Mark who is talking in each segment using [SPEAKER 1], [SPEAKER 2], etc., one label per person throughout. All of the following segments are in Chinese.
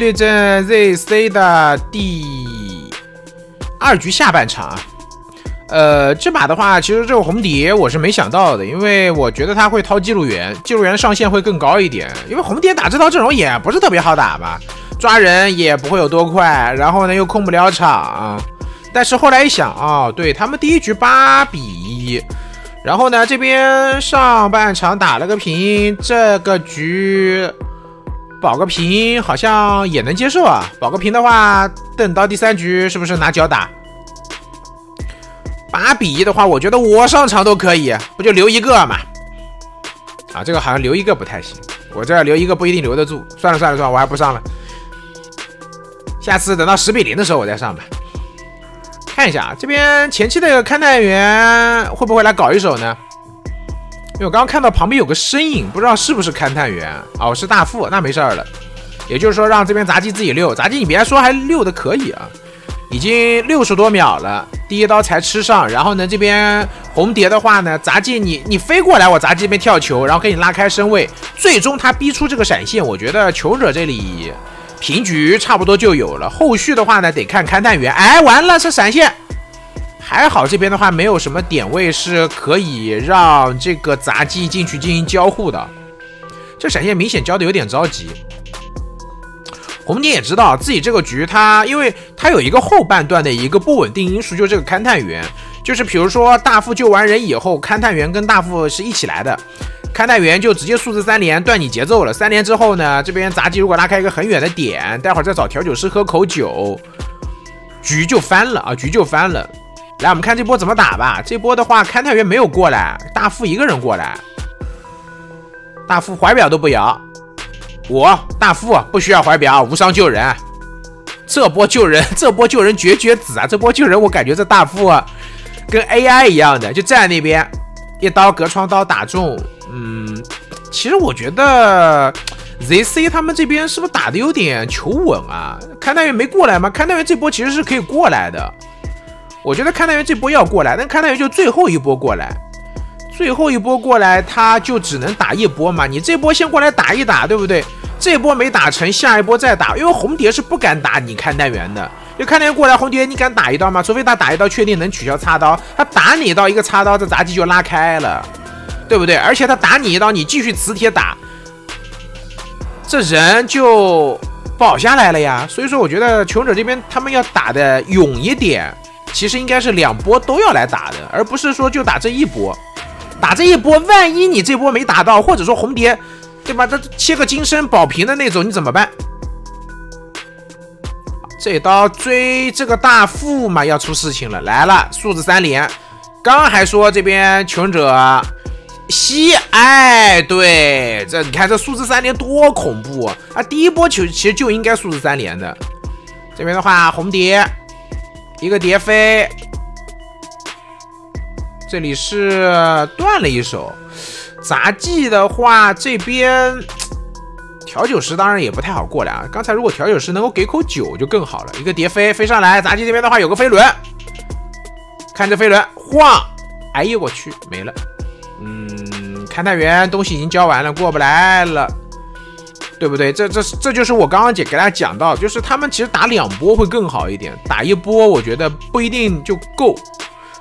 [SPEAKER 1] 对阵 ZC 的第二局下半场啊。呃，这把的话，其实这个红蝶我是没想到的，因为我觉得他会掏记录员，记录员上限会更高一点。因为红蝶打这套阵容也不是特别好打吧，抓人也不会有多快，然后呢又控不了场。但是后来一想啊，对他们第一局八比一，然后呢这边上半场打了个平，这个局保个平好像也能接受啊。保个平的话，等到第三局是不是拿脚打？八比一的话，我觉得我上场都可以，不就留一个嘛？啊，这个好像留一个不太行，我这留一个不一定留得住。算了算了算了，我还不上了，下次等到十比零的时候我再上吧。看一下，这边前期的勘探员会不会来搞一手呢？因为我刚刚看到旁边有个身影，不知道是不是勘探员哦，是大副，那没事儿了。也就是说，让这边杂技自己溜，杂技你别说，还溜的可以啊。已经六十多秒了，第一刀才吃上，然后呢，这边红蝶的话呢，杂技你你飞过来，我杂技这边跳球，然后给你拉开身位，最终他逼出这个闪现，我觉得求者这里平局差不多就有了。后续的话呢，得看勘探员。哎，完了是闪现，还好这边的话没有什么点位是可以让这个杂技进去进行交互的，这闪现明显交的有点着急。红蝶也知道自己这个局，他因为他有一个后半段的一个不稳定因素，就是这个勘探员，就是比如说大副救完人以后，勘探员跟大副是一起来的，勘探员就直接数字三连断你节奏了。三连之后呢，这边杂技如果拉开一个很远的点，待会儿再找调酒师喝口酒，局就翻了啊，局就翻了。来，我们看这波怎么打吧。这波的话，勘探员没有过来，大副一个人过来，大副怀表都不摇。我大副不需要怀表，无伤救人。这波救人，这波救人绝绝子啊！这波救人，我感觉这大副跟 AI 一样的，就站在那边，一刀隔窗刀打中。嗯，其实我觉得 ZC 他们这边是不是打的有点求稳啊？勘探员没过来吗？勘探员这波其实是可以过来的。我觉得勘探员这波要过来，但勘探员就最后一波过来。最后一波过来，他就只能打一波嘛。你这波先过来打一打，对不对？这波没打成，下一波再打。因为红蝶是不敢打你勘探员的，就勘探员过来，红蝶你敢打一刀吗？除非他打一刀确定能取消插刀，他打你一刀一个插刀，这杂技就拉开了，对不对？而且他打你一刀，你继续磁铁打，这人就保下来了呀。所以说，我觉得求生者这边他们要打的勇一点，其实应该是两波都要来打的，而不是说就打这一波。打这一波，万一你这波没打到，或者说红蝶，对吧？这切个金身保平的那种，你怎么办？这刀追这个大副嘛，要出事情了，来了，数字三连。刚还说这边穷者吸，哎，对，这你看这数字三连多恐怖啊！第一波球其实就应该数字三连的。这边的话，红蝶一个蝶飞。这里是断了一手，杂技的话，这边调酒师当然也不太好过来啊。刚才如果调酒师能够给口酒就更好了。一个蝶飞飞上来，杂技这边的话有个飞轮，看这飞轮晃，哎呦我去，没了。嗯，勘探员东西已经交完了，过不来了，对不对？这这这就是我刚刚姐给大家讲到，就是他们其实打两波会更好一点，打一波我觉得不一定就够。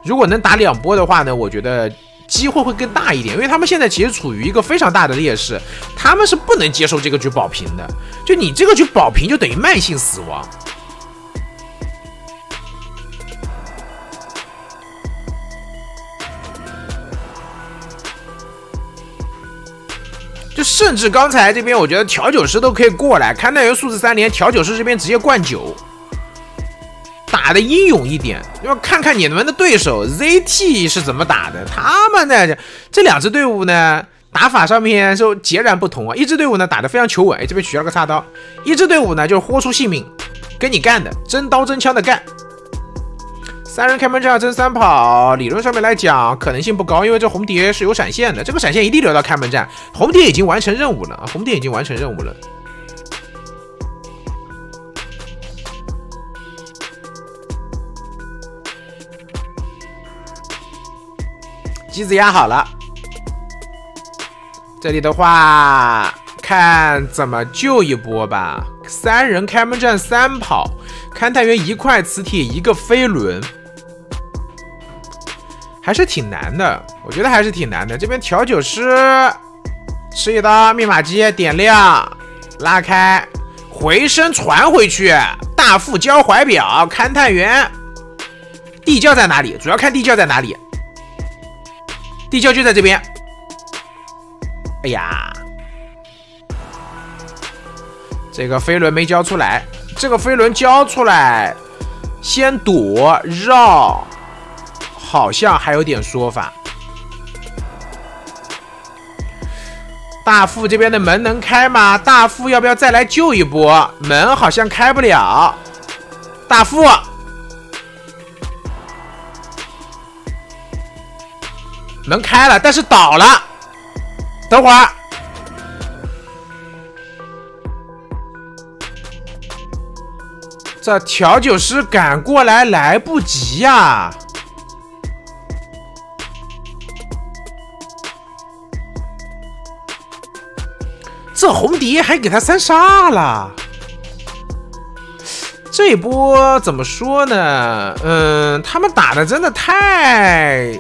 [SPEAKER 1] 如果能打两波的话呢，我觉得机会会更大一点，因为他们现在其实处于一个非常大的劣势，他们是不能接受这个局保平的。就你这个局保平，就等于慢性死亡。就甚至刚才这边，我觉得调酒师都可以过来，勘探员数字三连，调酒师这边直接灌酒。打的英勇一点，要看看你们的对手 ZT 是怎么打的。他们呢，这两支队伍呢，打法上面就截然不同啊。一支队伍呢打的非常求稳，哎，这边取消个插刀；一支队伍呢就是豁出性命跟你干的，真刀真枪的干。三人开门战争三跑，理论上面来讲可能性不高，因为这红蝶是有闪现的，这个闪现一定留到开门战。红蝶已经完成任务了，红蝶已经完成任务了。机子压好了，这里的话看怎么救一波吧，三人开门战三跑，勘探员一块磁铁一个飞轮，还是挺难的。我觉得还是挺难的。这边调酒师吃一刀，密码机点亮，拉开，回声传回去。大副交怀表，勘探员地窖在哪里？主要看地窖在哪里。地窖就在这边。哎呀，这个飞轮没交出来。这个飞轮交出来，先躲绕，好像还有点说法。大副这边的门能开吗？大副要不要再来救一波？门好像开不了。大副。门开了，但是倒了。等会儿，这调酒师赶过来来不及呀！这红蝶还给他三杀了。这一波怎么说呢？嗯，他们打的真的太……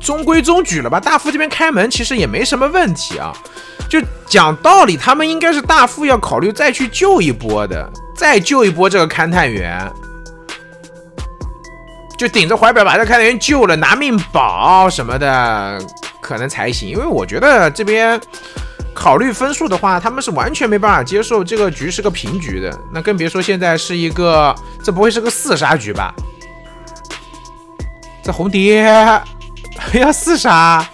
[SPEAKER 1] 中规中矩了吧？大副这边开门其实也没什么问题啊。就讲道理，他们应该是大副要考虑再去救一波的，再救一波这个勘探员，就顶着怀表把这勘探员救了，拿命保什么的，可能才行。因为我觉得这边考虑分数的话，他们是完全没办法接受这个局是个平局的。那更别说现在是一个，这不会是个四杀局吧？这红蝶还。要四杀，